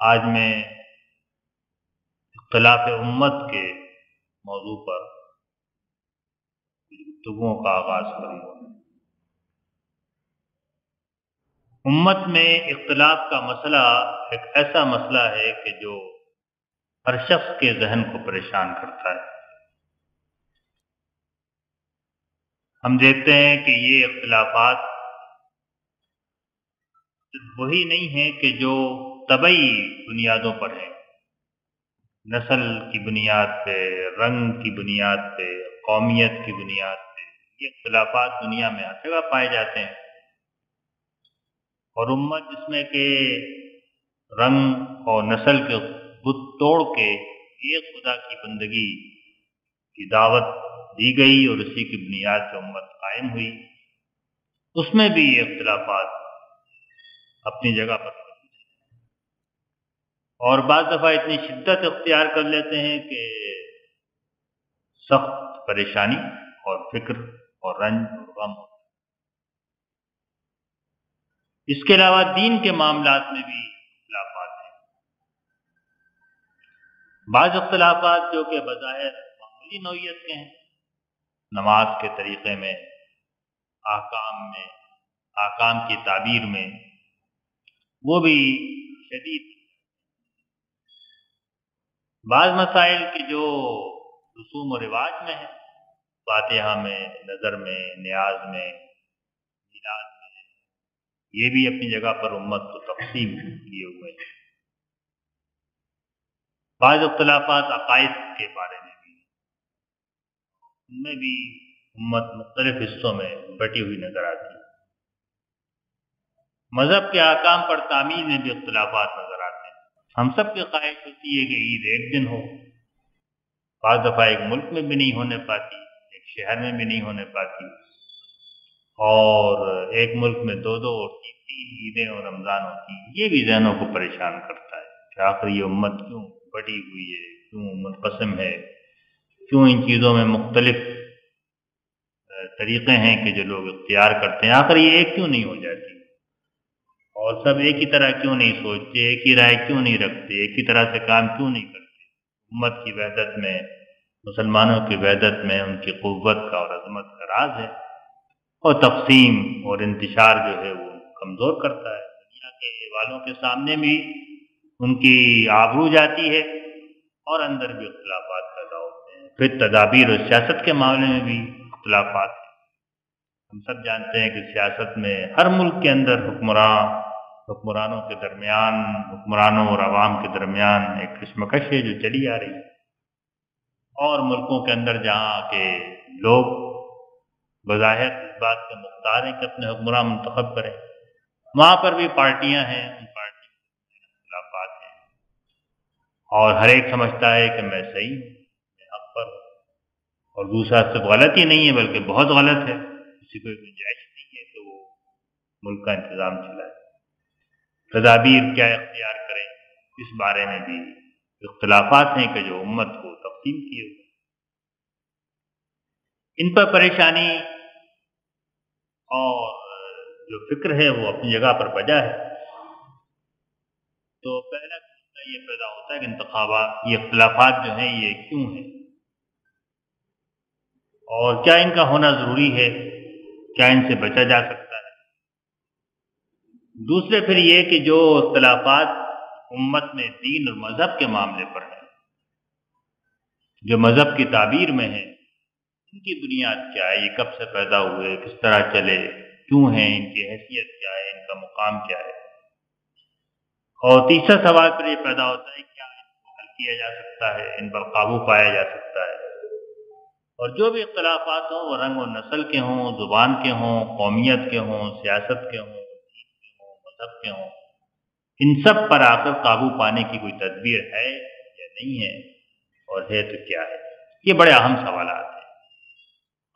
आज मैं इख्तलाफ उम्मत के मौजू पर गुफ्तुओं का आगाज करूँगा उम्मत में इख्तलाफ का मसला एक ऐसा मसला है कि जो हर शख्स के जहन को परेशान करता है। हम देखते हैं कि ये इख्तलाफात वही नहीं है कि जो तबई बुनियादों पर है। नस्ल की बुनियाद पे, रंग की बुनियाद पे, कौमियत की बुनियाद पे ये इख्तलाफात दुनिया में हर जगह पाए जाते हैं। और उम्मत जिसमें के रंग और नस्ल के बुत तोड़ के एक खुदा की बंदगी की दावत दी गई और उसी की बुनियाद पर उम्मत कायम हुई। उसमें भी ये इख्तलाफात अपनी जगह पर और बाद दफ़ा इतनी शिद्दत अख्तियार कर लेते हैं कि सख्त परेशानी और फ़िक्र और रंज और गम। इसके अलावा दीन के मामला में भी इख्तलाफात हैं बाज़ अख्तलाफात जो कि बज़ाहिर मामूली नौीयत के हैं। नमाज़ के तरीक़े में, आकाम में, आकाम की ताबीर में, वो भी शदीद। बाज़ मसाइल के जो रसूम और रिवाज में है, फातिहा में, नज़र में, न्याज में, मिलाद में, ये भी अपनी जगह पर उम्मत को तकसीम किए हुए हैं। बाज़ अख्तलाफात अकायद के बारे में भी। उनमें भी उम्मत मुख्तलिफ़ हिस्सों में बटी हुई नज़र आती है। मज़हब के आकाम पर तामील में भी अख्तलाफात नज़र आते हैं। हम सब की ख्वाहिश होती है कि ईद एक दिन हो। बाज़ दफ़ा एक मुल्क में भी नहीं होने पाती, एक शहर में भी नहीं होने पाती। और एक मुल्क में दो दो और तीन तीन ईदें और रमज़ान होती ये भी जहनों को परेशान करता है कि आखिर ये उम्मत क्यों बटी हुई है, क्यों मुनकसम है? क्यों इन चीज़ों में मुख्तलिफ़ तरीक़े हैं कि जो लोग इख्तियार करते हैं? आखिर ये एक क्यों नहीं हो जाती? और सब एक ही तरह क्यों नहीं सोचते? एक ही राय क्यों नहीं रखते? एक ही तरह से काम क्यों नहीं करते? उम्मत की वहदत में, मुसलमानों की वहदत में उनकी क़वत का और अजमत का राज है। और तकसीम और इंतशार जो है वो कमज़ोर करता है। दुनिया के वालों के सामने भी उनकी आबरू जाती है और अंदर भी अख्तलाफात पैदा होते हैं। फिर तदाबीर और सियासत के मामले में भी अख्तलाफात हैं। हम सब जानते हैं कि सियासत में हर मुल्क के अंदर हुक्मरान, हुक्मरानों के दरमियान, हुक्मरानों और आवाम के दरमियान एक कशमकश है जो चली आ रही है। और मुल्कों के अंदर जहाँ के लोग बज़ाहिर इस बात के मुख्तार हैं कि अपने हुक्मरान मंतखब करें। वहाँ पर भी पार्टियाँ हैं उन पार्टियों में इख्तलाफात हैं और हर एक समझता है कि मैं सही हूँ मैं हक पर और दूसरा, सिर्फ़ गलत ही नहीं है, बल्कि बहुत गलत है। किसी को गुंजाइश नहीं है कि वो मुल्क का इंतज़ाम चलाए। तदाबीर क्या इख्तियार करें, इस बारे में भी इख्तलाफात हैं कि जो उम्मत को तकसीम किए हुए इन पर परेशानी और जो फ़िक्र है वो अपनी जगह पर बजा है। तो पहला ये पैदा होता है कि इंतखाबा, ये इख्तलाफात जो हैं, ये क्यों हैं? और क्या इनका होना ज़रूरी है? क्या इनसे बचा जा सकता है? दूसरे फिर ये कि जो इख्तलाफात उम्मत में दीन और मज़हब के मामले पर है, जो मज़हब की ताबीर में है, इनकी बुनियाद क्या है? ये कब से पैदा हुए? किस तरह चले? क्यों हैं? इनकी हैसियत क्या है? इनका मुकाम क्या है? और तीसरा सवाल फिर ये पैदा होता है, क्या इनको हल किया जा सकता है? इन पर काबू पाया जा सकता है। और जो भी इख्तलाफात हों, वो रंग और नस्ल के हों, ज़ुबान के हों, कौमियत के हों, सियासत के हों मज़हब के हों, इन सब पर आकर काबू पाने की कोई तदबीर है या नहीं है? और है तो क्या है? ये बड़े अहम सवाल हैं।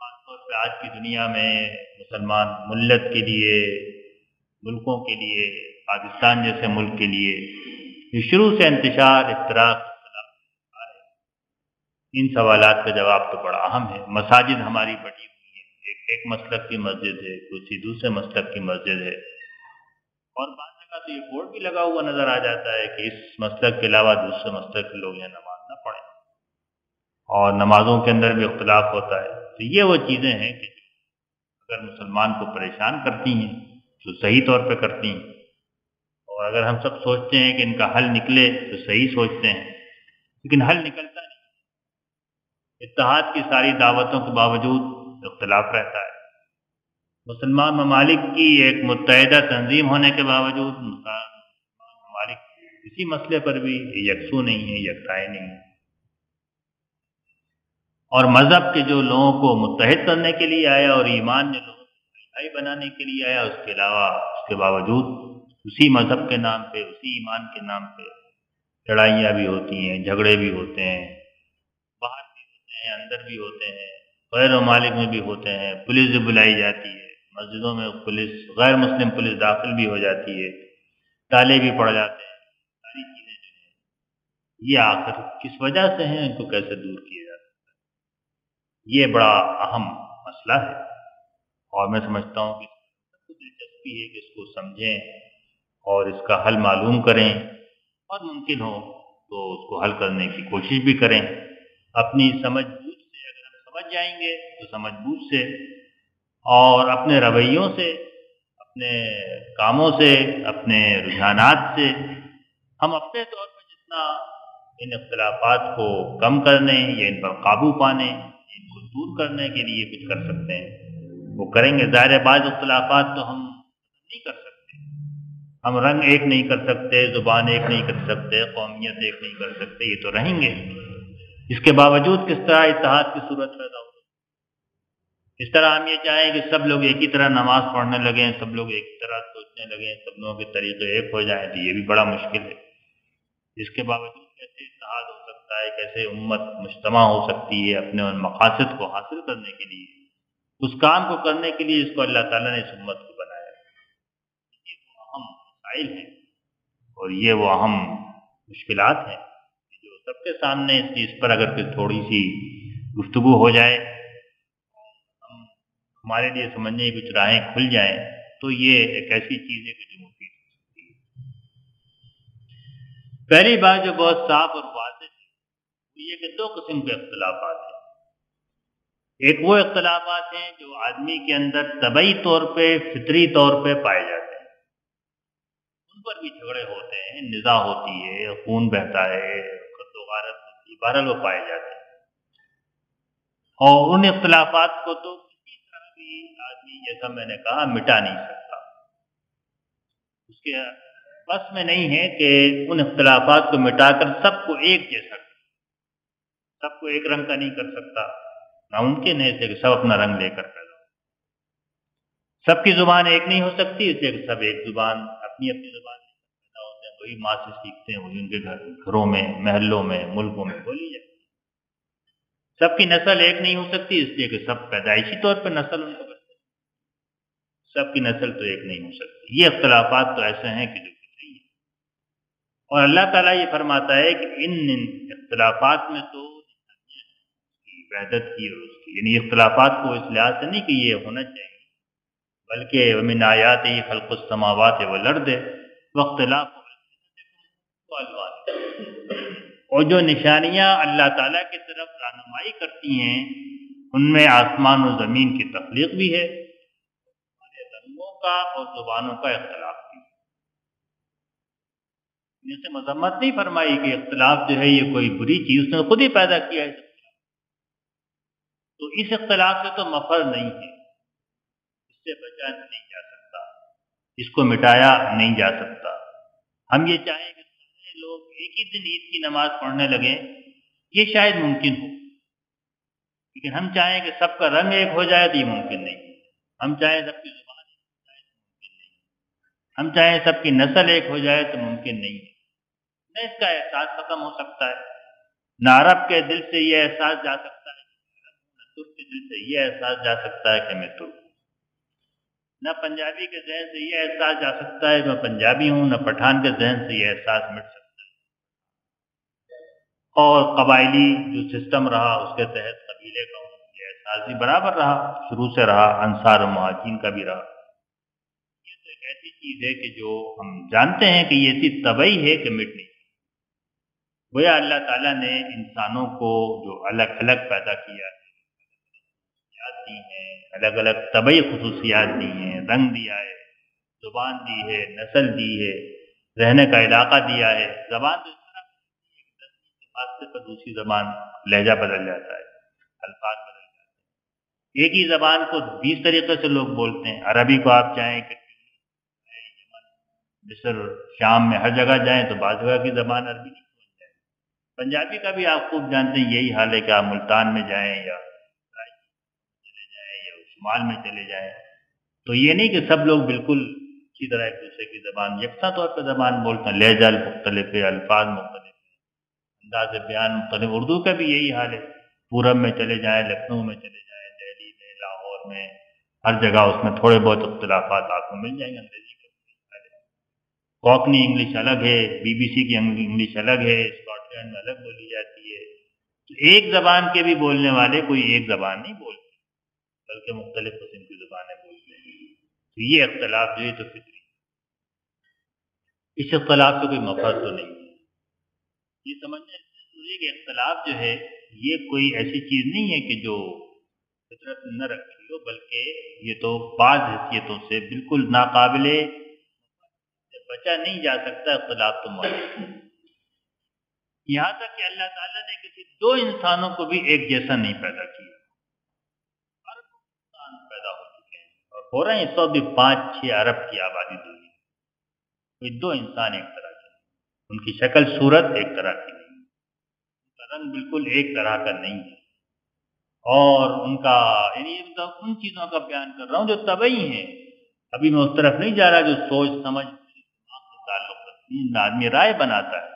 खासतौर पर आज की दुनिया में मुसलमान मुल्लत के लिए, मुल्कों के लिए पाकिस्तान जैसे मुल्क के लिए शुरू से इंतशार इफ्तराक इन सवाल का जवाब तो बड़ा अहम है। मसाजिद हमारी बटी हुई है। एक एक मसलक की मस्जिद है कुछ दूसरे मसलक की मस्जिद है। और बाद जगह तो ये बोर्ड भी लगा हुआ नज़र आ जाता है कि इस मसलक के अलावा दूसरे मसलक के लोग यहाँ नमाज़ ना पढ़ें। और नमाजों के अंदर भी अख्तलाफ होता है। तो ये वो चीज़ें हैं कि अगर मुसलमान को परेशान करती हैं तो सही तौर पर करती हैं और अगर हम सब सोचते हैं कि इनका हल निकले तो सही सोचते हैं। लेकिन हल निकलता नहीं। इतिहाद की सारी दावतों के बावजूद इख्तलाफ रहता है। मुसलमान ममालिक की एक मुतहदा तंजीम होने के बावजूद ममालिक इसी मसले पर भी यकसू नहीं है यकसाए नहीं है। और मज़हब के जो लोगों को मुतहद करने के लिए आया और ईमान ने लोगों को बनाने के लिए आया, उसके अलावा उसके बावजूद उसी मज़हब के नाम पे, उसी ईमान के नाम पे लड़ाइयाँ भी होती हैं, झगड़े भी होते हैं, बाहर भी होते हैं, अंदर भी होते हैं, गैर ममालिक में भी होते हैं, पुलिस भी बुलाई जाती है, मस्जिदों में पुलिस, गैर मुस्लिम पुलिस दाखिल भी हो जाती है, ताले भी पड़ जाते हैं, सारी चीज़ें जो हैं, ये आखिर किस वजह से हैं, इनको कैसे दूर किया जा सकता है? ये बड़ा अहम मसला है और मैं समझता हूँ कि दिलचस्पी है कि इसको समझें और इसका हल मालूम करें और मुमकिन हो तो उसको हल करने की कोशिश भी करें। अपनी समझ बूझ से अगर हम समझ जाएँगे तो समझ बूझ से और अपने रवैयों से, अपने कामों से, अपने रुझानात से हम अपने तौर पर जितना इन अख्तलाफात को कम करने या इन पर काबू पाने इनको दूर करने के लिए कुछ कर सकते हैं। वो करेंगे। ज़ाहिर बाज़ अख्तलाफात तो हम नहीं कर सकते। हम रंग एक नहीं कर सकते, ज़ुबान एक नहीं कर सकते, कौमियत एक नहीं कर सकते, ये तो रहेंगे। इसके बावजूद किस तरह इतिहाद की सूरत पैदा हो इस तरह हम ये चाहें कि सब लोग एक ही तरह नमाज़ पढ़ने लगे, सब लोग एक ही तरह सोचने लगे, सब लोगों के तरीके एक हो जाए तो ये भी बड़ा मुश्किल है। इसके बावजूद कैसे इतिहाद हो सकता है, कैसे उम्मत मुश्तमा हो सकती है अपने उन मकासद को हासिल करने के लिए? उस काम को करने के लिए इसको अल्लाह ताला ने इस उम्मत को मसाइल हैं। और ये वो अहम मुश्किल हैं जो सबके सामने इस चीज़ पर अगर फिर थोड़ी सी गुफ्तु हो जाए, हम हमारे लिए समझने की कुछ राहें खुल जाएँ तो ये एक ऐसी चीज़ है कि जो मुफीद हो सकती है। पहली बात जो बहुत साफ़ और वाज है, वो ये कि दो किस्म के अख्तलाफात हैं। एक वो अख्तलाफात हैं जो आदमी के अंदर तबई तौर पे, फितरी तौर पे पाए जाते हैं। पर भी झगड़े होते हैं निजा होती है, खून बहता है गारत होती है बहरल वो पाए जाते हैं। और उन इख्तलाफात को तो किसी तरह भी आदमी, जैसा मैंने कहा, मिटा नहीं सकता। उसके बस में नहीं है कि उन इख्तलाफात को मिटाकर सबको एक जैसा सबको एक रंग का नहीं कर सकता। नामुमकिन है इसे सब अपना रंग लेकर पैदा सबकी ज़ुबान एक नहीं हो सकती इसलिए सब एक ज़ुबान अपनी अपनी जबान पैदा होते हैं, वही माँ से सीखते हैं, वही उनके घर, घरों में, महलों में, मुल्कों में, बोली जाती है। सबकी नस्ल एक नहीं हो सकती, इसलिए कि सब पैदाइशी तौर पर नस्ल उनको सबकी नस्ल तो एक नहीं हो सकती। ये अख्तलाफात तो ऐसे हैं कि जो नहीं है। और अल्लाह ताला ये फरमाता है कि इन इख्तलाफात में तो वहदत की और उसकी, यानी इख्तलाफात को इस लिहाज से नहीं कि ये होना चाहिए। बल्कि वमिन आयात ही खलकुस्तमावत व लर्द वक्त और जो निशानियाँ अल्लाह ताला की तरफ़ रहनुमाई करती हैं, उनमें आसमान और ज़मीन की तखलीक भी है रंगों का और जुबानों का इख्तलाफ भी। जैसे मजम्मत नहीं फरमाई कि इख्तलाफ जो है, ये कोई बुरी चीज़, उसने खुद ही पैदा किया है। तो इस इख्तलाफ से तो मफर नहीं है। इससे बचा नहीं जा सकता। इसको मिटाया नहीं जा सकता। हम ये चाहें कि सारे लोग एक ही दिन ईद की नमाज़ पढ़ने लगे, ये शायद मुमकिन हो। लेकिन हम चाहें कि सबका रंग एक हो जाए तो ये मुमकिन नहीं। हम चाहें सबकी ज़ुबान एक हो जाए तो मुमकिन नहीं। हम चाहें सबकी नस्ल एक हो जाए तो मुमकिन नहीं है। न इसका एहसास खत्म हो सकता है। न अरब के दिल से यह एहसास जा सकता है न तुर्क के दिल से यह एहसास जा सकता है कि मैं तुर्क न पंजाबी के जहन से यह एहसास जा सकता है, मैं पंजाबी हूँ, न पठान के जहन से यह एहसास मिट सकता है। और कबायली जो सिस्टम रहा, उसके तहत कबीले का एहसास भी बराबर रहा, शुरू से रहा, अंसार महाजिन का भी रहा। ये तो एक ऐसी चीज़ है कि जो हम जानते हैं कि ये चीज़ तबई है कि मिट नहीं। गोया अल्लाह ताला ने इंसानों को जो अलग अलग पैदा किया है दी हैं अलग अलग तबई खसूसियात दी हैं, रंग दिया है, ज़ुबान दी है, नस्ल दी है, रहने का इलाका दिया है। जबान तो इस तरह पर दूसरी जबान लहजा बदल जाता है, अल्फाज बदल जाते हैं। एक ही जबान को बीस तरीके से लोग बोलते हैं। अरबी को आप चाहें कि मिस्र, शाम में हर जगह जाएँ तो बाद जगह की जबान अरबी नहीं समझ जाए। पंजाबी का भी आप खूब जानते हैं, यही हाल है कि आप मुल्तान में जाएँ या शुमाल में चले जाए। तो ये नहीं कि सब लोग बिल्कुल अच्छी तरह एक दूसरे की जबान, यकसा तौर पर जबान बोलते हैं लहजल मुख्तलिफ़ अल्फाज मुख्तलिफ़ अंदाज बयान मुख्तलिफ़ उर्दू का भी यही हाल है। पूरब में चले जाए, लखनऊ में चले जाए, दिल्ली में, लाहौर में, हर जगह उसमें थोड़े बहुत अख्तिलाफात आपको मिल जाएँगे, अंग्रेज़ी के कॉकनी इंग्लिश अलग है, बीबीसी की इंग्लिश अलग है, स्कॉटलैंड में अलग बोली जाती है। तो एक जबान के भी बोलने वाले कोई एक जबान नहीं बोलते। बल्कि मुख्तलिफ़ किस्म की जुबानें बोलते हैं। तो ये अख्तलाफ जो है तो फिक्री इस अख्तलाफ से कोई मफद तो नहीं है। ये समझने ज़रूरी कि अख्तलाफ जो है, ये कोई ऐसी चीज़ नहीं है कि जो फितरत न रखी हो, बल्कि ये तो बाज हैसियतों से बिल्कुल नाकाबिले बचा नहीं जा सकता अख्तलाफ तो मौजूद यहाँ तक कि अल्लाह ताला ने किसी दो इंसानों को भी एक जैसा नहीं पैदा किया। हो रहे हैं वक्त भी पाँच, छह अरब की आबादी दुनिया कोई दो इंसान एक तरह के उनकी शक्ल सूरत एक तरह की नहीं। उनका रंग बिल्कुल एक तरह का नहीं है। और उनका, यानी मतलब उन चीज़ों का बयान कर रहा हूँ जो तबई है। अभी मैं उस तरफ़ नहीं जा रहा जो सोच, समझ ताल्लुक आदमी राय बनाता है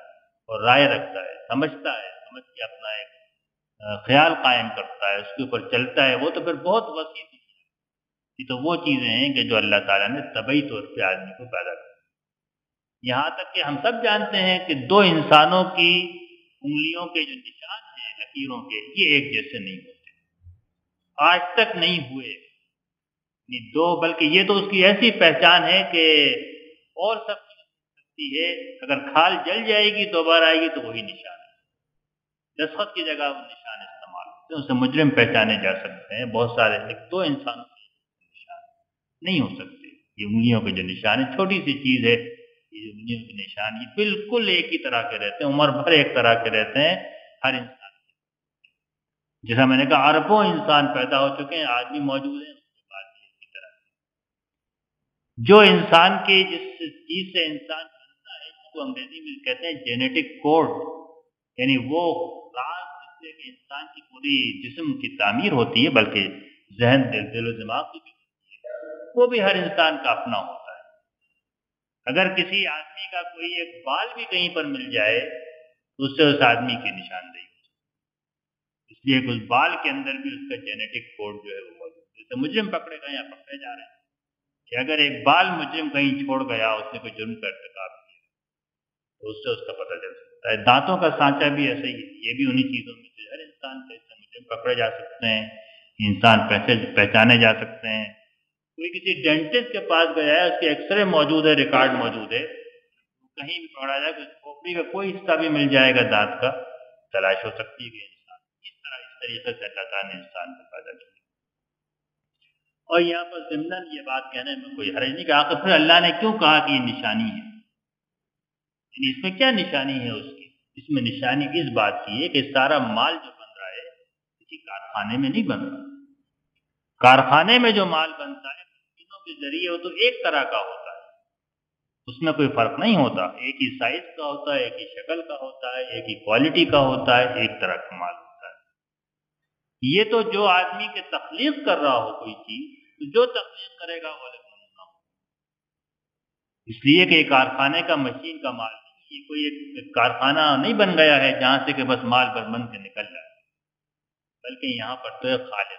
और राय रखता है, समझता है, समझ के अपना एक ख्याल कायम करता है, उसके ऊपर चलता है। वो तो फिर बहुत वसी ये तो वो चीज़ें हैं कि जो अल्लाह ताला ने तबई तौर पे आदमी को पैदा किया। यहाँ तक कि हम सब जानते हैं कि दो इंसानों की उंगलियों के जो निशान हैं, लकीरों के, ये एक जैसे नहीं होते। आज तक नहीं हुए। नहीं दो, बल्कि ये तो उसकी ऐसी पहचान है कि और सब सकती है, अगर खाल जल जाएगी, दोबारा आएगी तो वही निशान है। दस्खत की जगह वो निशान इस्तेमाल होते हैं, उसे मुजरिम पहचाने जा सकते हैं। बहुत सारे दो इंसानों नहीं हो सकते। ये उंगलियों के जो निशान है, छोटी सी चीज़ है, ये उंगलियों के निशान ये बिल्कुल एक ही तरह के रहते हैं, उम्र भर एक तरह के रहते हैं, हर इंसान जैसा मैंने कहा, अरबों इंसान पैदा हो चुके हैं आदमी मौजूद है, उसके बाद तरह जो इंसान के, जिस चीज़ से इंसान बनता है उसको अंग्रेज़ी में कहते हैं जेनेटिक कोड यानी वो इंसान की पूरी जिस्म की तामीर होती है, बल्कि जहन, दिल, दिलो दिमाग की भी वो भी हर इंसान का अपना होता है। अगर किसी आदमी का कोई एक बाल भी कहीं पर मिल जाए तो उससे उस आदमी की निशानदेही हो जाए इसलिए उस बाल के अंदर भी उसका जेनेटिक कोड जो है वो मौजूद है। जैसे मुजरिम पकड़े गए या पकड़े जा रहे हैं कि अगर एक बाल मुजरिम कहीं छोड़ गया, उसने कोई जुर्म का इरतकाब किया तो उससे उसका पता चल सकता है। दांतों का सांचा भी ऐसा ही है। ये भी उन्हीं चीज़ों में हर इंसान का इससे मुजरिम पकड़े जा सकते हैं, इंसान पहचाने जा सकते हैं कोई किसी डेंटिस्ट के पास गया है, उसके एक्सरे मौजूद है, रिकॉर्ड मौजूद है कहीं भी पकड़ा जाए खोपड़ी का कोई हिस्सा भी मिल जाएगा दांत का, तलाश हो सकती है इंसान, इस तरह, इस तरीके से अल्लाह ने इंसान को पैदा किया। और यहाँ पर जिमन ये बात कहने में कोई हरज नहीं कहा फिर अल्लाह ने क्यों कहा कि ये निशानी है? यानी इसमें क्या निशानी है उसकी? इसमें निशानी इस बात की है कि सारा माल जो बन रहा है, किसी कारखाने में नहीं बन रहा। कारखाने में जो माल बनता है के ज़रिए हो तो एक तरह का होता है। उसमें कोई फ़र्क नहीं होता। एक ही साइज़ का होता है, एक ही शक्ल का होता है, एक ही क्वालिटी का होता है, एक तरह का माल होता है। ये तो जो आदमी के तकलीफ़ कर रहा हो कोई चीज़ तो जो तकलीफ़ करेगा वो अलग इसलिए कि कारखाने का मशीन का माल ये कोई एक कारखाना नहीं बन गया है जहाँ से कि बस माल पर बन के निकल जाए। बल्कि यहाँ पर तो खालिक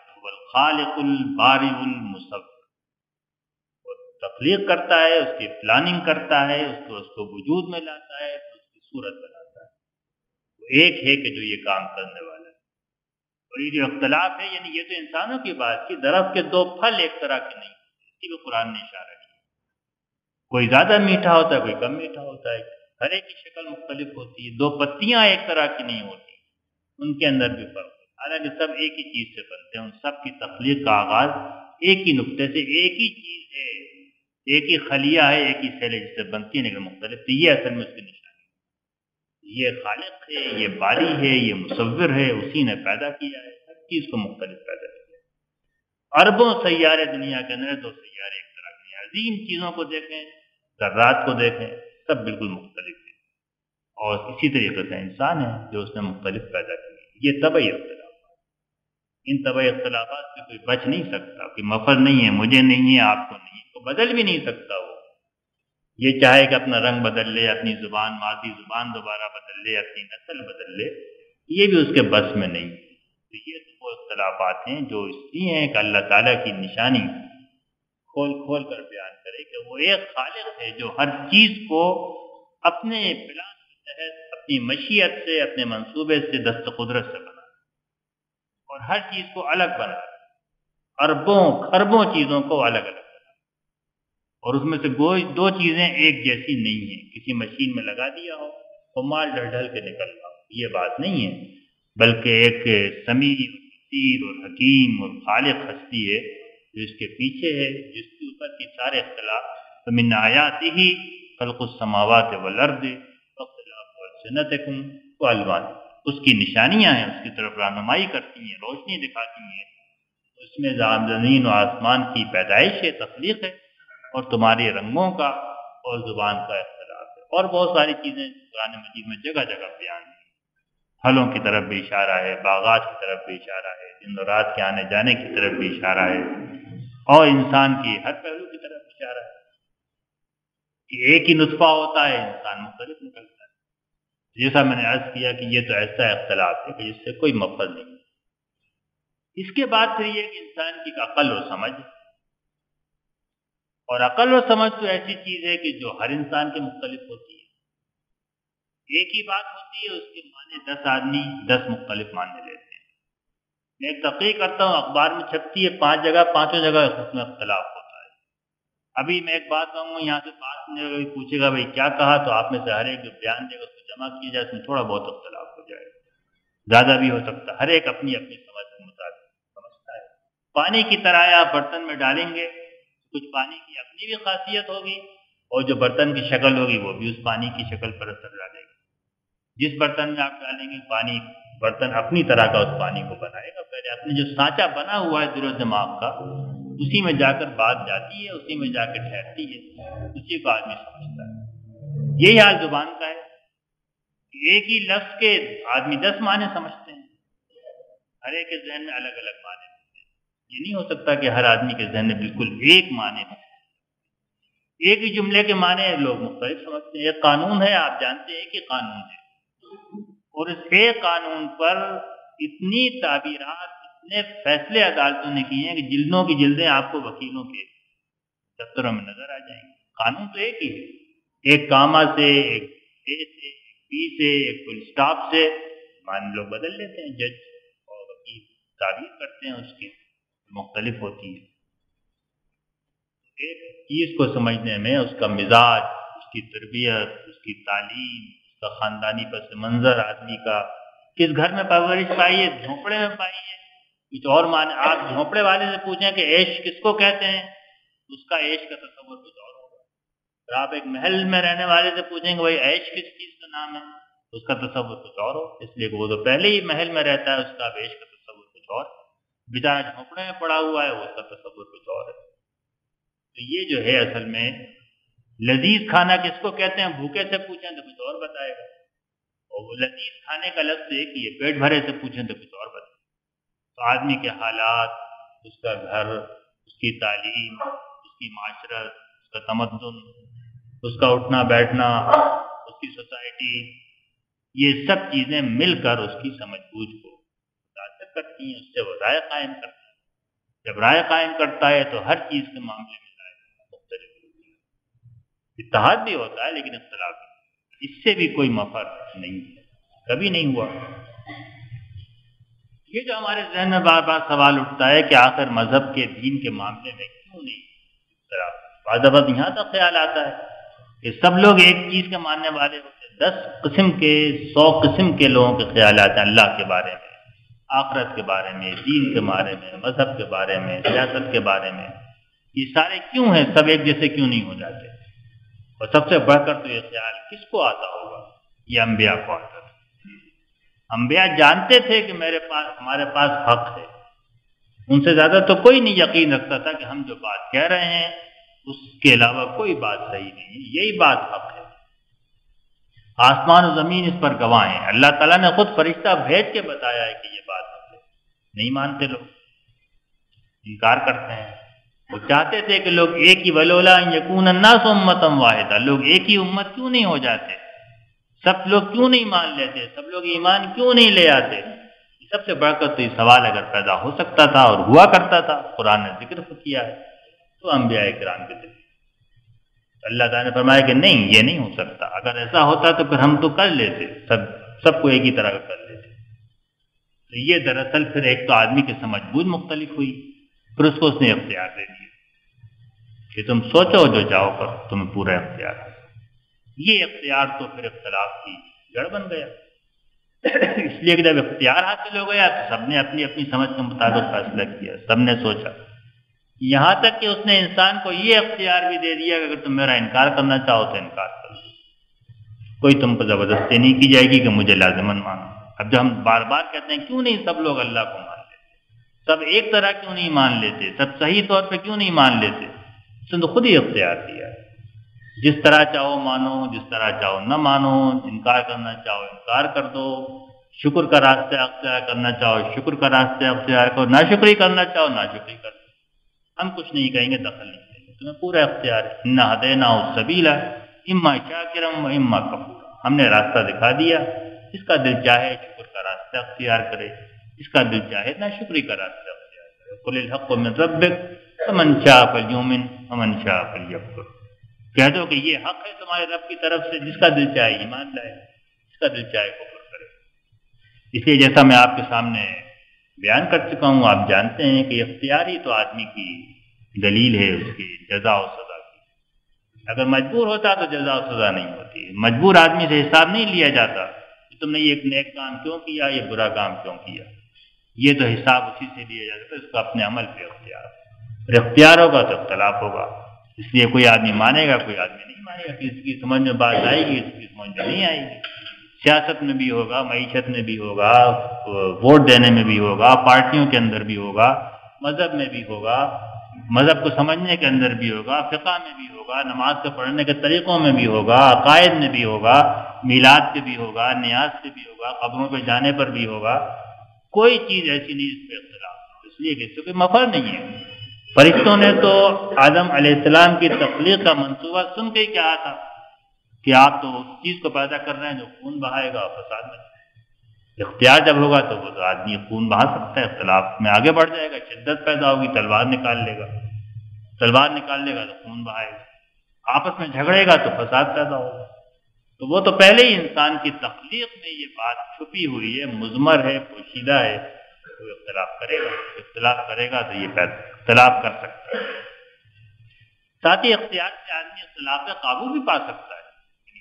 खालिकुल मुसफ़ तखलीक करता है, उसकी प्लानिंग करता है, उसको उसको वजूद में लाता है उसकी सूरत बनाता है। एक है कि जो ये काम करने वाला है। और ये जो अख्तलाफ है, यानी ये तो इंसानों की बात की दरख्त के दो फल एक तरह के नहीं, इसकी भी कुरान ने इशारा किया। कोई ज़्यादा मीठा होता है, कोई कम मीठा होता है। हर एक की शक्ल मुख्तलिफ़ होती है, दो पत्तियाँ एक तरह की नहीं होती, उनके अंदर भी फ़र्क हालाँकि सब एक ही चीज़ से बनते हैं, उन सब की तकलीफ़ का आगाज़ एक ही नुकते से एक ही चीज़ है। एक ही खलिया है, एक ही सैले जिससे बनती है लेकिन मुख्तलिफ़। तो ये असल में उसकी निशानी ये खालिक है, ये बारी है, ये मुसविर है, उसी ने पैदा किया है हर चीज़ को मुख्तलिफ़ पैदा किया है। अरबों सैारे दुनिया के अंदर, दो सैारे एक तरह के अजीम चीज़ों को देखें, जर्रात को देखें, सब बिल्कुल मुख्तलिफ़ है। और इसी तरीके से इंसान है जो उसने मुख्तलिफ़ पैदा किया ये तबई इन तब अख्तलाफ से कोई बच नहीं सकता कोई मफर नहीं है, मुझे नहीं है, आपको नहीं तो बदल भी नहीं सकता वो। ये चाहे कि अपना रंग बदल ले, अपनी ज़ुबान, मादी ज़ुबान दोबारा बदल ले, अपनी नस्ल बदल ले, ये भी उसके बस में नहीं। तो ये तो वो अख्तलाफात हैं जो इसलिए हैं कि अल्लाह ताला की निशानी खोल खोल कर बयान करे कि वो एक खालिक है जो हर चीज़ को अपने प्लान के तहत, अपनी मशीयत से, अपने मंसूबे से दस्त कुदरत से बना और हर चीज़ को अलग बना। अरबों, खरबों चीज़ों को अलग अलग बना। और उसमें से दो दो चीज़ें एक जैसी नहीं है। किसी मशीन में लगा दिया हो तो माल ढल ढल के निकल रहा हो ये बात नहीं है। बल्कि एक समीर और हकीम और खालिक हस्ती है, जो इसके पीछे है, जिसके ऊपर के सारे अख्तलाफ तो मिन आयात ही खलकुसमावत वलर्द अलवान उसकी निशानियाँ हैं, उसकी तरफ़ रहनुमाई करती हैं, रोशनी दिखाती हैं। उसमें ज़मीन और आसमान की पैदाइश है, तख्लीक है, और तुम्हारे रंगों का और ज़ुबान का अख्तलाफ है। और बहुत सारी चीज़ें कुरान मजीद में जगह जगह बयान है। फलों की तरफ़ भी इशारा है, बागात की तरफ़ भी इशारा है, दिन रात के आने जाने की तरफ़ भी इशारा है, और इंसान की हर पहलू की तरफ़ इशारा है। कि एक ही नुस्खा होता है, इंसान मुख्तलिफ़ निकलता जैसा मैंने अर्ज़ किया कि ये तो ऐसा अख्तलाफ है कि जिससे कोई मफद नहीं। इसके बाद फिर यह इंसान की अकल और समझ। और अकल और समझ तो ऐसी चीज़ है कि जो हर इंसान के मुख्तलिफ़ होती है। एक ही बात होती है, उसके माने दस आदमी दस मुख्तलिफ़ मानने लेते हैं। मैं एक तकी करता हूँ, अखबार में छपती है, पाँच जगह, पाँचों जगह उसमें अख्तलाफ होता है। अभी मैं एक बात कहूँगा, यहाँ से बात पूछेगा, भाई क्या कहा? तो आप में से हर एक जो बयान देगा जमा किया जाए उसमें थोड़ा बहुत अख्तलाफ हो जाए। ज़्यादा भी हो सकता। है हर एक अपनी अपनी समझ के मुताबिक समझता है। पानी की तरह आप बर्तन में डालेंगे, कुछ पानी की अपनी भी खासियत होगी और जो बर्तन की शक्ल होगी, वो भी उस पानी की शक्ल पर असर डालेगी। जिस बर्तन में आप डालेंगे, पानी बर्तन अपनी तरह का उस पानी को बनाएगा। पहले अपने जो सांचा बना हुआ है दिलो दिमाग का, उसी में जाकर बात जाती है, उसी में जाकर ठहरती है, उसी को आदमी समझता है। यही हाल ज़ुबान का है। एक ही लफ्ज के आदमी दस माने समझते हैं। हर एक के जहन में अलग अलग माने ये नहीं हो सकता कि हर आदमी के जहन में बिल्कुल एक माने एक ही जुमले के माने लोग मुख्तलिफ़ समझते हैं। एक कानून है, आप जानते हैं कि कानून है। और इस एक कानून पर इतनी ताबीरात, इतने फैसले अदालतों ने किए हैं कि जिल्दों की जिल्दें आपको वकीलों के दफ्तरों में नज़र आ जाएँगे। कानून तो एक ही है। एक कामा से, एक से पी से एक फुल स्टॉप से, मान लोग बदल लेते हैं जज और वकील ताबीर करते हैं उसकी, मुख्तलिफ़ होती है। एक चीज़ को समझने में उसका मिजाज, उसकी तरबियत, उसकी तालीम, उसका खानदानी पस मंजर आदमी का, किस घर में परवरिश पाई है, झोंपड़े में पाई है। कुछ और माने, आप झोंपड़े वाले से पूछें कि ऐश किसको कहते हैं? उसका ऐश का तस्वर कुछ और आप एक महल में रहने वाले से पूछेंगे, भाई, ऐश किस चीज़ का नाम है? उसका तस्वुर कुछ और हो, इसलिए वो तो पहले ही महल में रहता है, उसका वेश का तस्वुर कुछ और। बेचारा झोंपड़े में पड़ा हुआ है उसका तस्वुर कुछ और है। तो ये जो है असल में, लजीज खाना किसको कहते हैं? भूखे से पूछें तो कुछ और बताएगा। और वो लजीज खाने का लफ्ज एक ही है, पेट भरे से पूछें तो कुछ और बताए तो आदमी के हालात, उसका घर, उसकी तालीम, उसकी माशरत, उसका तमदन उसका उठना, बैठना, उसकी सोसाइटी, ये सब चीज़ें मिलकर उसकी समझ बूझ को मुतासर करती हैं, उससे वो राय कायम करता है। जब राय कायम करता है तो हर चीज़ के मामले में राय मुख्तलिफ़ होती है। इतिहाद भी होता है, लेकिन इख्तलाफ इससे भी कोई मफर नहीं है, कभी नहीं हुआ। ये जो हमारे जहन में बार बार सवाल उठता है कि आखिर मज़हब के दीन के मामले में क्यों नहीं बादबत यहाँ तक ख्याल आता है। कि सब लोग एक चीज़ के मानने वाले होते दस किस्म के, सौ किस्म के लोगों के ख्याल आते हैं अल्लाह के बारे में, आखरत के बारे में, दीन के बारे में, मज़हब के बारे में, सियासत के बारे में। ये सारे क्यों हैं? सब एक जैसे क्यों नहीं हो जाते? और सबसे बढ़कर तो ये ख्याल किसको आता होगा? ये अम्बिया को आता था। अम्बिया जानते थे कि मेरे पास हमारे पास हक है। उनसे ज़्यादा तो कोई नहीं यकीन रखता था कि हम जो बात कह रहे हैं उसके अलावा कोई बात सही नहीं। यही बात हक है। आसमान और ज़मीन इस पर गवाह हैं। अल्लाह ताला ने खुद फरिश्ता भेज के बताया है कि ये बात हक है। नहीं मानते लोग। इनकार करते हैं। वो चाहते थे कि लोग एक ही वलोला यकून अन्नास उम्मतम वाहिदा। लोग एक ही उम्मत क्यों नहीं हो जाते? सब लोग क्यों नहीं मान लेते? सब लोग ईमान क्यों नहीं ले आते? सबसे बढ़कर तो ये सवाल अगर पैदा हो सकता था और हुआ करता था, कुरान ने ज़िक्र किया है। तो अम्बिया कराम के दिल अल्लाह ताला ने फरमाया कि नहीं, ये नहीं हो सकता। अगर ऐसा होता तो फिर हम तो कर लेते, सब, सबको एक ही तरह का कर लेते। तो ये दरअसल फिर एक तो आदमी की समझ बूझ मुख्तलिफ़ हुई, फिर उसको उसने अख्तियार दे दिया कि तुम सोचो जो जाओ पर तुम्हें पूरा अख्तियार ये अख्तियार तो फिर इख्तलाफ की जड़ बन गया। इसलिए कि जब इख्तियार हासिल हो गया तो सबने अपनी अपनी समझ के मुताबिक फैसला किया, सबने सोचा। यहाँ तक कि उसने इंसान को ये अख्तियार भी दे दिया कि अगर तुम मेरा इनकार करना चाहो तो इनकार कर लो कोई तुमको ज़बरदस्ती नहीं की जाएगी कि मुझे लाजमन मानो। अब जब हम बार बार कहते हैं, क्यों नहीं सब लोग अल्लाह को मान लेते? सब एक तरह क्यों नहीं मान लेते? सब सही तौर पर क्यों नहीं मान लेते? उसने तो खुद ही अख्तियार दिया। जिस तरह चाहो मानो, जिस तरह चाहो न मानो, इनकार करना चाहो इनकार कर दो। शुक्र का रास्ते अख्तियार करना चाहो, शुक्र का रास्ते अख्तियार करो। ना शुक्री करना चाहो, ना शुक्री कर हम कुछ नहीं कहेंगे, दखल नहीं करेंगे। तुम्हें पूरा अख्तियार है। ना इन्ना हदेना सबीला, इम्मा शाकिरम इम्मा कपूरा हमने रास्ता दिखा दिया। इसका दिल चाहे शुक्र का रास्ता अख्तियार करे। इसका दिल चाहे ना शुक्री का रास्ता अख्तियार करे। कुल हक में रबिक अमन शाह फलयूमिन अमन शाह फलयकुर कह दो कि ये हक है तुम्हारे रब की तरफ़ से, जिसका दिल चाहे ईमान लाए, जिसका दिल चाहे कुफर करे। इसलिए जैसा मैं आपके सामने बयान कर चुका हूँ। आप जानते हैं कि अख्तियार ही तो आदमी की दलील है, उसकी जजा और सजा की। अगर मजबूर होता तो जजा और सजा नहीं होती। मजबूर आदमी से हिसाब नहीं लिया जाता कि तुमने ये नेक काम क्यों किया, ये बुरा काम क्यों किया। ये तो हिसाब उसी से लिया जाता है उसका अपने अमल पे अख्तियार फिर अख्तियार होगा तो अख्तलाफ होगा। इसलिए कोई आदमी मानेगा, कोई आदमी नहीं मानेगा की समझ में बात आएगी, इसकी समझ में नहीं आएगी। सियासत में भी होगा मीशत में भी होगा वोट देने में भी होगा पार्टियों के अंदर भी होगा मज़हब में भी होगा मज़हब को समझने के अंदर भी होगा फ़िका में भी होगा नमाज़ के पढ़ने के तरीक़ों में भी होगा अकायद में भी होगा मिलाद पे भी होगा न्याज पे भी होगा खबरों पे जाने पर भी होगा कोई चीज़ ऐसी नहीं इस पर इख्तलाफ इसलिए कि मफर नहीं है फरिश्तों ने तो आदम अलैहिस्सलाम की तकलीफ़ का मंसूबा सुन के ही कहा था कि आप तो उस चीज़ को पैदा कर रहे हैं जो खून बहाएगा और फसाद में इख्तियार जब होगा तो वो तो आदमी खून बहा सकता है, इख्तलाफ में आगे बढ़ जाएगा, शिद्दत पैदा होगी, तलवार निकाल लेगा। तलवार निकाल लेगा तो खून बहाएगा। आपस में झगड़ेगा तो फसाद पैदा होगा। तो वो तो पहले ही इंसान की तकलीफ़ में ये बात छुपी हुई है, मुजमर है, पोशीदा है तो इख्तलाफ करेगा। इख्तलाफ करेगा तो ये इख्तलाफ कर सकता है। साथ ही अख्तियार से आदमी इख्तलाफ काबू भी पा सकता है।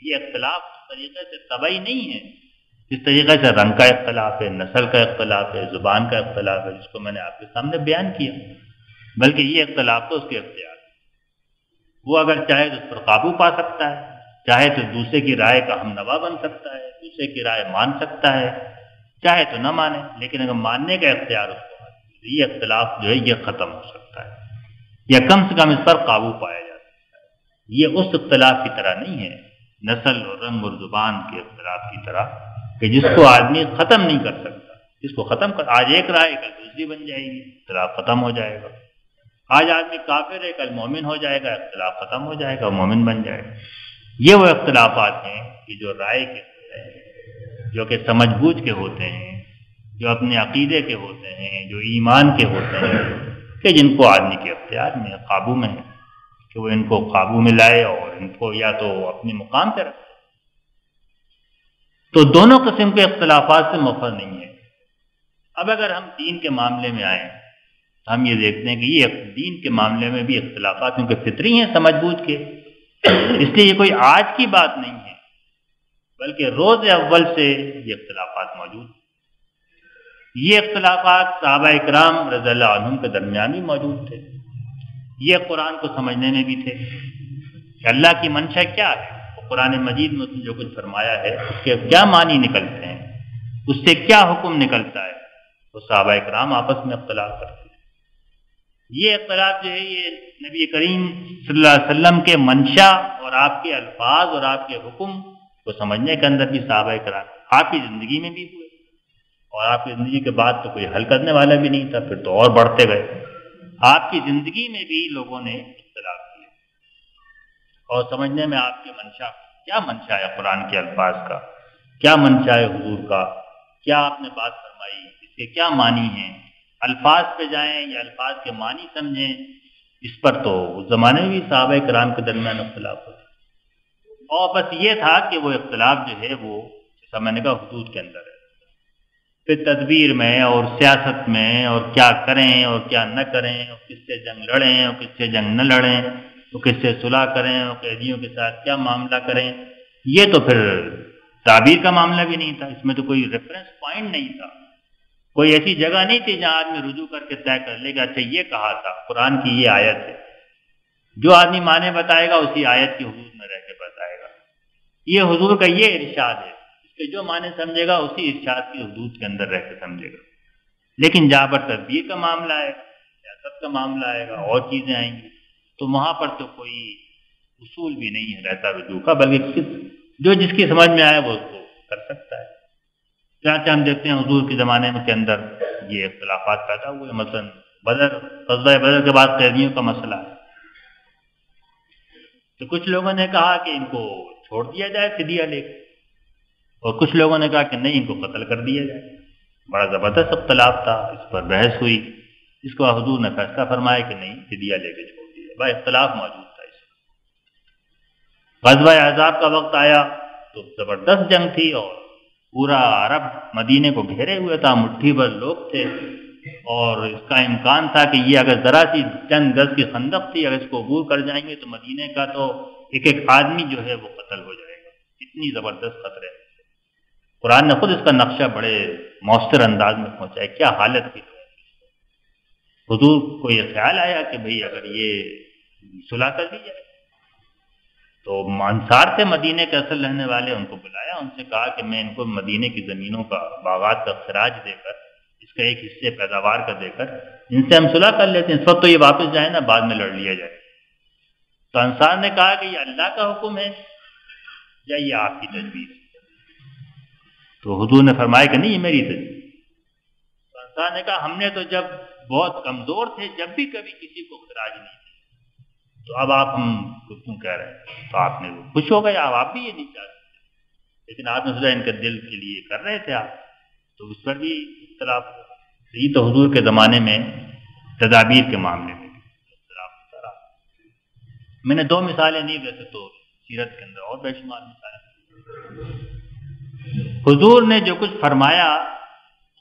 ये अख्तलाफ उस तरीके से तबाही नहीं है। जिस तरीके से रंग का इख्तलाफ है, नस्ल का इख्तलाफ है, ज़ुबान का इख्तलाफ है, जिसको मैंने आपके सामने बयान किया। बल्कि ये इख्तलाफ तो उसके अख्तियार वो अगर चाहे तो उस पर काबू पा सकता है, चाहे तो दूसरे की राय का हम नवा बन सकता है, दूसरे की राय मान सकता है, चाहे तो न माने, लेकिन अगर मानने का इख्तियार उसको तो ये इख्तलाफ जो है, ये ख़त्म हो सकता है। या कम से कम इस पर काबू पाया जा सकता है। ये उस इख्तलाफ की तरह नहीं है नस्ल और रंग और ज़ुबान के अख्तलाफ की तरह कि जिसको आदमी ख़त्म नहीं कर सकता। इसको ख़त्म कर, आज एक राय, कल दूसरी बन जाएगी, इख्तलाफ ख़त्म हो जाएगा। आज आदमी काफिर है, कल मोमिन हो जाएगा, इख्तलाफ ख़त्म हो जाएगा, मोमिन बन जाएगा। ये वो इख्तलाफात हैं कि जो राय के होते हैं जो कि समझबूझ के होते हैं, जो अपने अकीदे के होते हैं, जो ईमान के होते हैं, कि जिनको आदमी के अख्तियार में काबू में है। कि वो इनको काबू में लाए और इनको या तो अपने मुकाम पर रखे। तो दोनों किस्म के अख्तलाफात से मफर नहीं है। अब अगर हम दीन के मामले में आए तो हम ये देखते हैं कि ये दीन के मामले में भी अख्तलाफा क्योंकि फितरी हैं समझ बूझ के। इसलिए ये कोई आज की बात नहीं है, बल्कि रोज अव्वल से ये अख्तलाफात मौजूद ये अख्तलाफात साहबा इकराम रज़ा के दरमियान भी मौजूद थे। ये कुरान को समझने में भी थे। कि अल्लाह की मंशा क्या है? वो कुरान मजीद में उसने जो कुछ फरमाया है, उसके क्या मानी निकलते हैं? उससे क्या हुक्म निकलता है? तो साहबा इकराम आपस में अख्तलाफ करते हैं। ये अख्तलाफ जो है, ये नबी करीम वसल्लम के मंशा और आपके अल्फाज और आपके हुक्म को समझने के अंदर भी साहबा इकराम आपकी ज़िंदगी में भी हुए। और आपकी ज़िंदगी के बाद तो कोई हल करने वाला भी नहीं था, फिर तो और बढ़ते गए। आपकी ज़िंदगी में भी लोगों ने इख्तलाफ किया और समझने में आपकी मंशा, क्या मंशा है कुरान के अल्फाज का? क्या मंशा है हजूर का? क्या आपने बात फरमाई? इसके क्या मानी है? अल्फाज पे जाएँ या अल्फाज के मानी समझें? इस पर तो उस जमाने में भी साहब कराम के दरमियान इख्तलाफ होते और बस ये था कि वो इख्तलाफ जो है वो, जैसा मैंने कहा हदूद के अंदर है। फिर तदबीर में और सियासत में और क्या करें और क्या न करें, और किससे जंग लड़ें, और किससे जंग न लड़ें, और किससे सुलह करें, और कैदियों के साथ क्या मामला करें। ये तो फिर ताबीर का मामला भी नहीं था। इसमें तो कोई रेफरेंस पॉइंट नहीं था। कोई ऐसी जगह नहीं थी जहाँ आदमी रुजू करके तय कर लेगा अच्छा ये कहा था, कुरान की ये आयत है। जो आदमी माने बताएगा, उसी आयत की हजूर में रह के बताएगा। ये हजूर का ये इर्शाद है। कि जो माने समझेगा उसी इर्शाद की हदूद के अंदर रह के समझेगा। लेकिन जहाँ पर तदबीर का मामला आएगा सियासत का मामला आएगा, और चीज़ें आएँगी तो वहाँ पर तो कोई उसूल भी नहीं है, रहता रुजू का बल्कि जो जिसकी समझ में आए वो उसको कर सकता है। चाहे हम देखते हैं हजूर के ज़माने के अंदर ये अख्तलाफात पैदा हुए, मसलन बदर कस्बा बदर के बाद कैदियों का मसला तो कुछ लोगों ने कहा कि इनको छोड़ दिया जाए, फिदिया लेकर। और कुछ लोगों ने कहा कि नहीं, इनको कत्ल कर दिया जाए। बड़ा ज़बरदस्त अख्तलाफ था, इस पर बहस हुई। इसको हजूर ने फैसला फरमाया कि नहीं, फिदिया लेके छोड़ दिया भाई इख्तलाफ मौजूद था इस गजबा आज़ाब का वक्त आया तो ज़बरदस्त जंग थी और पूरा अरब मदीने को घेरे हुए था, मुट्ठी भर लोग थे। और इसका इम्कान था कि ये अगर ज़रा सी चंद गज की खंदक थी, अगर इसको अबूर कर जाएँगे तो मदीने का तो एक एक आदमी जो है वो कत्ल हो जाएगा। इतनी ज़बरदस्त खतरे कुरान ने खुद इसका नक्शा बड़े मौसर अंदाज में पहुँचा है, क्या हालत थी? हजूर को यह ख्याल आया कि भाई अगर ये सुलह कर दी जाए। तो अंसार थे मदीने के असल रहने वाले, उनको बुलाया, उनसे कहा कि मैं इनको मदीने की ज़मीनों का बागात का खराज देकर, इसका एक हिस्से पैदावार का देकर, इनसे हम सुलह कर लेते हैं। इस वक्त तो ये वापस जाए ना, बाद में लड़ लिया जाए। तो अंसार ने कहा कि ये अल्लाह का हुक्म है या ये आपकी तजवीज़? तो हजूर ने फरमाया कि नहीं, ये मेरी तजवीज तो ने कहा, हमने तो जब बहुत कमज़ोर थे, जब भी कभी किसी को खराज नहीं थी तो अब आप हम क्यों कह रहे हैं? तो आपने खुश हो गए अब आप भी ये नहीं चाहते। लेकिन आपने सोचा, इनके दिल के लिए कर रहे थे आप। तो उस पर भी इख्तलाफ तो ये तो हजूर के ज़माने में तदाबीर के मामले में मैंने दो मिसालें नहीं वैसे तो सीरत के अंदर और बेशुमार मिसालें। हुजूर ने जो कुछ फरमाया,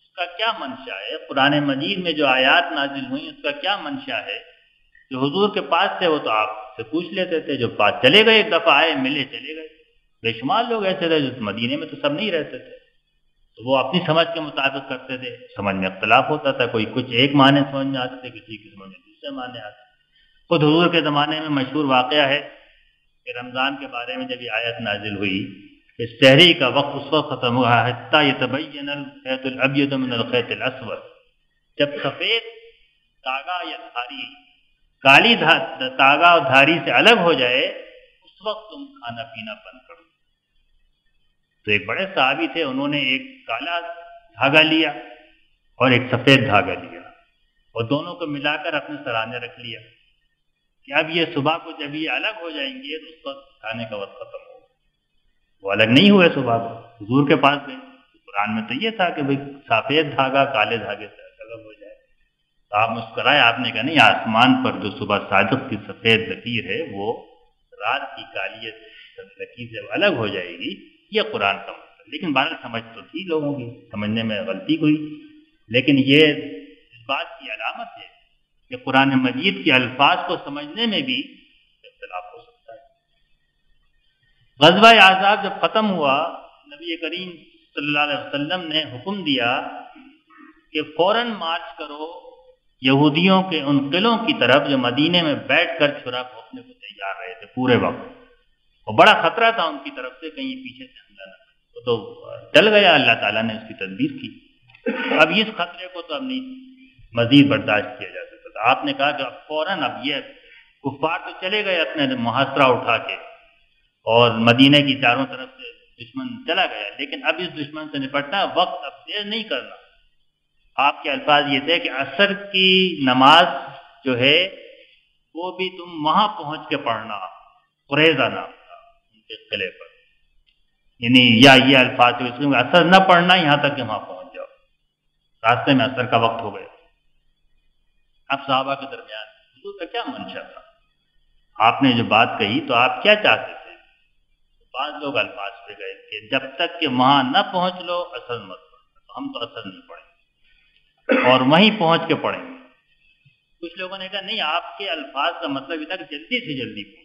उसका क्या मंशा है? पुराने मजीद में जो आयात नाजिल हुई, उसका क्या मंशा है? जो हुजूर के पास थे, वो तो आपसे पूछ लेते थे, जो पास चले गए, एक दफ़ा आए, मिले, चले गए। बेशुमार लोग ऐसे थे, जो मदीने में तो सब नहीं रहते थे। तो वो अपनी समझ के मुताबिक करते थे। समझ में अख्तलाफ होता था, कोई कुछ एक माने समझ में आते थे, किसी की समझ में दूसरे माने आते खुद हजूर के ज़माने में मशहूर वाक़ है कि रमज़ान के बारे में जब ये आयत नाजिल हुई इस तहरी का वक्त उस वक्त खत्म हुआ है असवर जब सफ़ेद तागा या धारी काली धा, तागा और धारी से अलग हो जाए उस वक्त तुम खाना पीना बंद कर। तो एक बड़े साहबी थे उन्होंने एक काला धागा लिया और एक सफ़ेद धागा लिया और दोनों को मिलाकर अपने सराहने रख लिया कि अब ये सुबह को जब ये अलग हो जाएँगे तो उस वक्त खाने का वक्त खत्म वो अलग नहीं हुए सुबह को। हजूर के पास गए। कुरान में तो ये था कि भाई, सफ़ेद धागा, काले धागे से अलग हो जाए। तो आप मुस्कराए, आपने कहा, नहीं, आसमान पर जो सुबह साजक की सफ़ेद लकीर है, वो रात की कालियत लकीर से अलग हो जाएगी, ये कुरान का मतलब लेकिन बारह समझ तो थी लोगों की, समझने में गलती हुई लेकिन ये इस बात की अलामत है कि कुरान मजीद के अल्फाज को समझने में भी इख्तलाफ हो सकता है गजबा आज़ाद जब ख़त्म हुआ, नबी करीम वसल्लम ने हुक्म दिया कि फ़ौरन मार्च करो, यहूदियों के उन किलों की तरफ़ जो मदीने में बैठकर छुरा घोपने को तैयार रहे थे पूरे वक्त। और बड़ा खतरा था उनकी तरफ़ से, कहीं पीछे से हमला न वो तो टल गया, अल्लाह ताला ने उसकी तदबीर की। अब इस खतरे को तो अब नहीं, मजीद बर्दाश्त किया जा सकता था। आपने कहा कि अब फ़ौरन अब ये कुफार तो चले गए अपने मुहासरा उठा के। और मदीने की चारों तरफ़ से दुश्मन चला गया। लेकिन अब इस दुश्मन से निपटना वक्त अब देर नहीं करना। आपके अल्फाज ये थे कि असर की नमाज़ जो है, वो भी तुम वहाँ पहुँच के पढ़ना, कुरेजा नाम था उनके किले पर। यानी या ये अल्फाज असर न पढ़ना, यहाँ तक कि वहाँ पहुँच जाओ। रास्ते में असर का वक्त हो गया। अब साहबा के दरमियान का क्या मंशा था? आपने जो बात कही तो आप क्या चाहते थे? बाद लोग अल्फाज पे गए कि जब तक कि वहाँ न पहुँच लो, असल मत तो हम तो असल नहीं पढ़े और वहीं पहुँच के पढ़ेंगे कुछ लोगों ने कहा, नहीं, आपके अल्फाज का मतलब इतना कि जल्दी से जल्दी पहुँचे।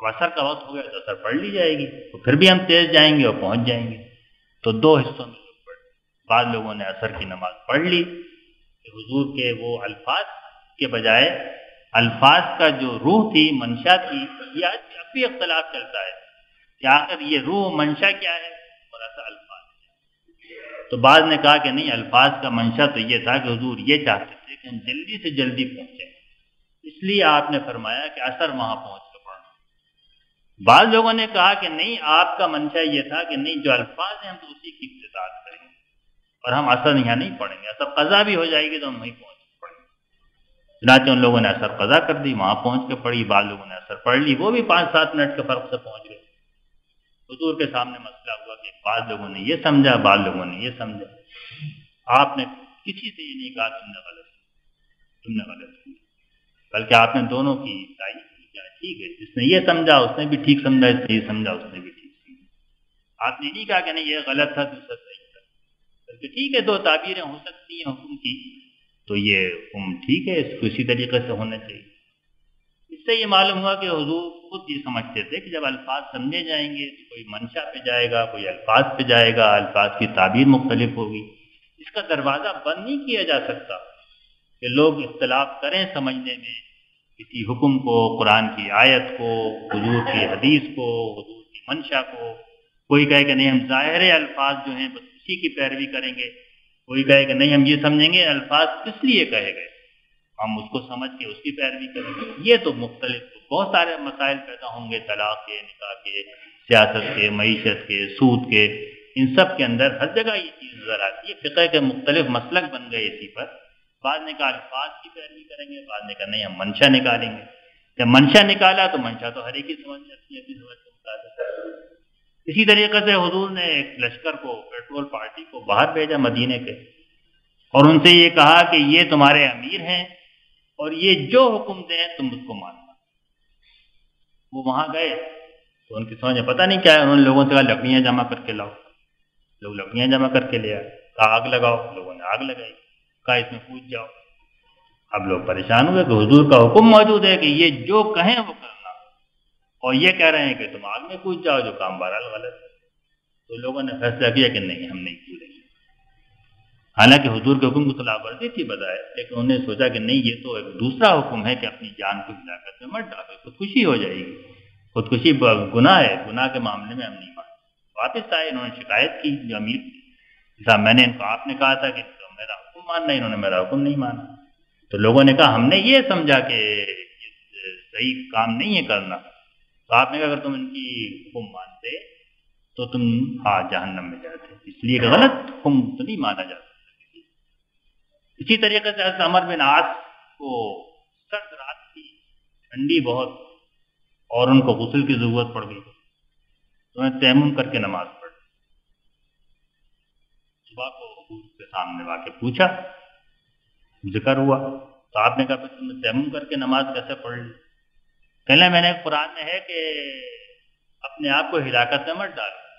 अब असर का वक्त हो गया तो असर पढ़ ली जाएगी। तो फिर भी हम तेज जाएँगे और पहुँच जाएँगे। तो दो हिस्सों में लोग पढ़े बाद लोगों ने असर की नमाज़ पढ़ ली हुजूर के वो अल्फाज के बजाय अल्फाज का जो रूह थी, मंशा थी, ये आज अब भी अख्तलाफ चलता है। आखिर ये रूह मंशा क्या है? और ऐसा अल्फाज तो बाद ने कहा कि, नहीं, अल्फाज का मंशा तो ये था कि हजूर ये चाहते थे कि हम जल्दी से जल्दी पहुँचे। इसलिए आपने फरमाया कि असर वहाँ पहुँच कर पढ़ना बाद लोगों ने कहा कि, नहीं, आपका मंशा ये था कि, नहीं, जो अल्फाज है हम तो उसी की इब्तदात करेंगे और हम असर यहाँ नहीं पढ़ेंगे। असर कज़ा भी हो जाएगी तो हम वहीं पहुँच चुनाचे उन लोगों ने असर कज़ा कर दी, वहाँ पहुँच के पढ़ी। बाद लोगों ने असर पढ़ ली। वो भी पाँच सात मिनट के फ़र्क से पहुँच गए। हजूर के सामने मसला हुआ कि बाद लोगों ने ये समझा, बाद लोगों ने ये समझा। आपने किसी से ये नहीं कहा, तुमने गलत तुमने गलत समझा बल्कि आपने दोनों की तारीफ़ की क्या? ठीक है, जिसने ये समझा, उसने भी ठीक समझा इसने ये समझा, उसने भी ठीक समझा। आपने नहीं कहा कि नहीं, ये गलत था, दूसरा सही था। बल्कि ठीक है, दो ताबीरें हो सकती हैं हुक्म की तो ये हुक्म ठीक है, इसको इसी तरीके से होना चाहिए। इससे ये मालूम हुआ कि हजूर खुद ये समझते थे कि जब अल्फाज समझे जाएँगे तो कोई मंशा पे जाएगा, कोई अल्फाज पे जाएगा, अल्फाज की ताबीर मुख्तलिफ़ होगी। इसका दरवाज़ा बंद नहीं किया जा सकता कि लोग इख्तलाफ करें समझने में, किसी हुक्म को, कुरान की आयत को, हजूर की हदीस को, हजूर की मंशा को। कोई कहे कि नहीं, हम ज़ाहिर अल्फाज जो हैं, बस उसी की पैरवी करेंगे। कोई कहे कि नहीं, हम ये समझेंगे, अल्फाज किस लिए कहे गए? हम उसको समझ के उसकी पैरवी करेंगे। ये तो मुख्तलिफ़, बहुत सारे मसाइल पैदा होंगे, तलाक के, निकाह के, सियासत के मीशत के, सूद के, इन सब के अंदर हर जगह ये चीज़ नज़र आती है। फ़िक्र के मुख्तलिफ़ मसलक बन गए इसी पर। बाद ने कहा अल्फाज की पैरवी करेंगे, बाद ने कहा, नहीं, हम मंशा निकालेंगे। जब मंशा निकाला तो मंशा तो हर एक ही समझ जाती है समझ के मुताबिक इसी तरीके से हजूर ने एक लश्कर को, पेट्रोल पार्टी को बाहर भेजा मदीने के। और उनसे ये कहा कि ये तुम्हारे अमीर हैं और ये जो हुक्म दें तुम उसको मानना वो वहाँ गए तो उनकी समझ पता नहीं क्या है। उन्होंने लोगों से कहा, लकड़ियाँ जमा करके लाओ। लोग लकड़ियाँ जमा करके ले आए। कहा, आग लगाओ। लोगों ने आग लगाई। कहा, इसमें पूछ जाओ। अब लोग परेशान हुए कि हुजूर का हुक्म मौजूद है कि ये जो कहें, वो करना। और ये कह रहे हैं कि तुम आग में कूद जाओ, जो काम बहरहाल गलत है। तो लोगों ने फैसला किया कि नहीं, हम नहीं कूदेंगे। हालाँकि हजूर के हुक्म को खिलाफ वर्जी थी बताए लेकिन उन्होंने सोचा कि नहीं, ये तो एक दूसरा हुक्म है कि अपनी जान को हिलाकत में मत डालो खुदकुशी हो जाएगी। खुदकुशी गुनाह है, गुनाह के मामले में हम नहीं मानते। वापस आए, इन्होंने शिकायत की, जो अमीर साहब मैंने इनको, आपने कहा था कि तो मेरा हुक्म मानना इन्होंने मेरा हुक्म नहीं माना। तो लोगों ने कहा, हमने ये समझा कि सही काम नहीं है करना। तो आपने कहा, अगर तुम इनकी हुक्म मानते तो तुम हाँ जहन्नम में जाते। इसलिए गलत हुक्म तो नहीं माना जाता। इसी तरीके से अमर बिन आस को सर्द रात थी ठंडी बहुत और उनको गुसल की ज़रूरत पड़ गई। तो मैं तैमुन करके नमाज़ पढ़ सुबह को के सामने वाके पूछा, ज़िक्र हुआ। तो आपने कहा तुमने तैमुन करके नमाज़ कैसे पढ़ ली? कहने मैंने कुरान में है कि अपने आप को हिलाकत में मत डालो।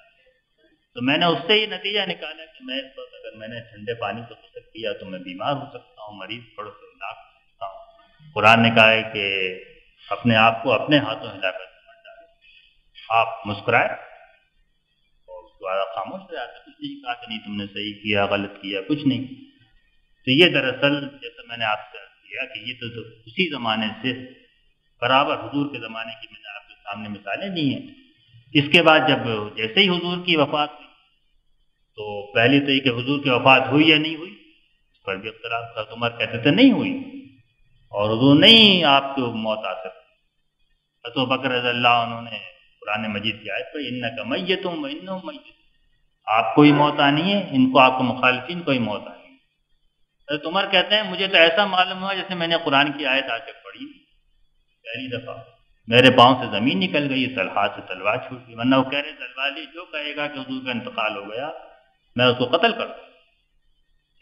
तो मैंने उससे ही नतीजा निकाला कि मैं इस वक्त अगर मैंने ठंडे पानी से गुसल किया तो मैं बीमार हो सकता हूँ मरीज़ पड़ सकता हूँ। कुरान ने कहा है कि अपने आप को अपने हाथों हिलाकर आप मुस्कुराए और उसके बाद आप खामोश हो जाते कुछ नहीं कहा कि नहीं तुमने सही किया गलत किया कुछ नहीं। तो ये दरअसल जैसा मैंने आपसे किया कि ये तो, तो उसी ज़माने से बराबर हजूर के ज़माने की मैंने आपके सामने मिसालें दी हैं। इसके बाद जब जैसे ही हुजूर की वफात हुई तो पहले तो कि हुजूर की वफात हुई या नहीं हुई इस पर भी अख्तराफ था उमर कहते थे, नहीं हुई। और हुजूर नहीं आपको मौत आ सकती। तो बकर उन्होंने पुराने मजीद की आयत पर इन का मैत हूँ इन आपको ही मौत आनी है, इनको आपको मुखालफिन को ही मौत आनी है। तो उमर कहते हैं, मुझे तो ऐसा मालूम हुआ जैसे मैंने कुरान की आयत आके पढ़ी। पहली दफ़ा। मेरे पाँव से ज़मीन निकल गई तलहा से तलवार छूट गई। वरना वो कह रहे, तलवार जो कहेगा कि हजूर का इंतकाल हो गया, मैं उसको कत्ल कर दूँ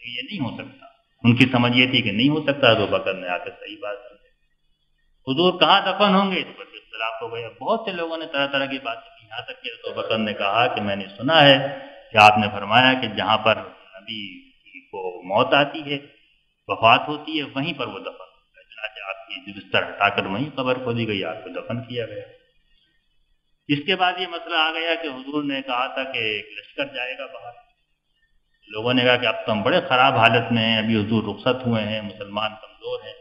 तो ये नहीं हो सकता। उनकी समझ ये थी कि नहीं हो सकता तो बकर ने आकर सही बात समझे। हजूर कहाँ दफन होंगे? इस पर इख्तलाफ हो गया। बहुत से लोगों ने तरह तरह की बात की। यहाँ तक कि तो बकर ने कहा कि मैंने सुना है कि आपने फरमाया कि जहाँ पर नबी को मौत आती है, वफात होती है, वहीं पर वो दफन आपकी बिस्तर हटाकर वहीं कबर खोदी गई, आपको दफन किया गया। इसके बाद ये मसला आ गया कि हुजूर ने कहा था कि लश्कर जाएगा बाहर। लोगों ने कहा कि अब तो हम बड़े खराब हालत में हैं, अभी हुजूर रुखसत हुए हैं, मुसलमान कमज़ोर हैं।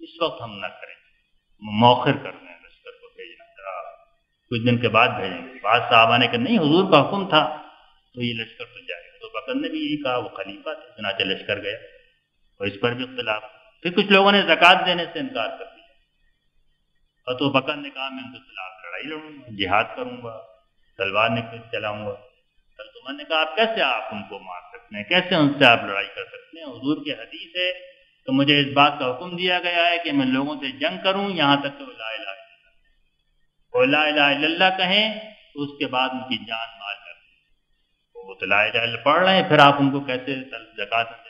इस वक्त हम ना करें। मौखर कर दें लश्कर को भेजना जरा कुछ दिन के बाद भेजेंगे। बाद साहब आने के नहीं, हुजूर का हुक्म था। तो ये लश्कर तो जाएगा। तो बकर ने भी यही कहा, वो खलीफा था, चुनाचे लश्कर गया और इस पर भी इख्तलाफ फिर कुछ लोगों ने जक़ात देने से इनकार कर दिया। और तो बकर ने कहा, मैं उनके खिलाफ लड़ाई लड़ूँगा, जिहाद करूँगा, तलवार ने चलाऊँगा। कल तो मैंने कहा, आप कैसे आप उनको मार सकते हैं? कैसे उनसे आप लड़ाई कर सकते हैं? हजूर की हदीस है तो मुझे इस बात का हुक्म दिया गया है कि मैं लोगों से जंग करूँ, यहाँ तक तो ला ला कहें तो उसके बाद उनकी जान मार कर वो तो ला पढ़ रहे हैं, फिर आप उनको कैसे जक़ात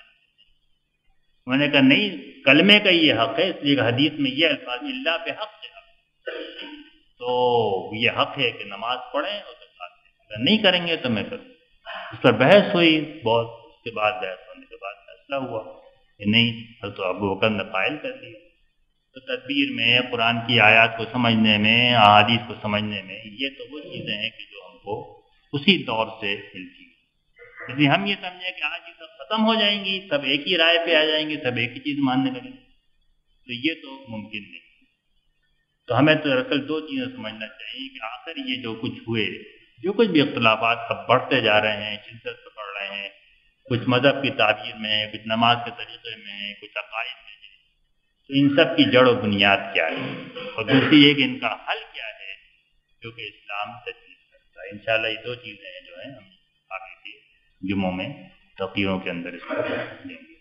मैंने कहा, नहीं, कलमे का ये हक है, इसलिए हदीस में ये अल्फाज अल्लाह पे हक हक तो ये हक है कि नमाज़ पढ़ें और अगर नहीं करेंगे तो मैं करूँ उस पर बहस हुई, बहुत उसके बाद बहस होने के बाद फैसला हुआ कि नहीं तो अब बकर ने फ़ाइल कर दिया तो तदबीर में, कुरान की आयात को समझने में, अहादीस को समझने में, ये तो वो चीज़ें हैं कि जो हमको उसी दौर से मिलती यदि हम ये समझे कि आज ये सब खत्म हो जाएँगी, सब एक ही राय पे आ जाएँगे, सब एक ही चीज़ मानने लगेंगे तो ये तो मुमकिन नहीं। तो हमें तो दरअसल दो चीज़ें समझना चाहिए कि आखिर ये जो कुछ हुए, जो कुछ भी अख्तलाफात सब बढ़ते जा रहे हैं शिद्दत से बढ़ रहे हैं, कुछ मज़हब की ताबीर में है, कुछ नमाज़ के तरीके में है, कुछ अकायद में है तो इन सब की जड़ और बुनियाद क्या है? और दूसरी एक, इनका हल क्या है? जो कि इस्लाम तजवीज़ करता है। इंशाल्लाह ये दो चीज़ें हैं जो है, हम जुमों में तकीयों के अंदर इसको देंगे।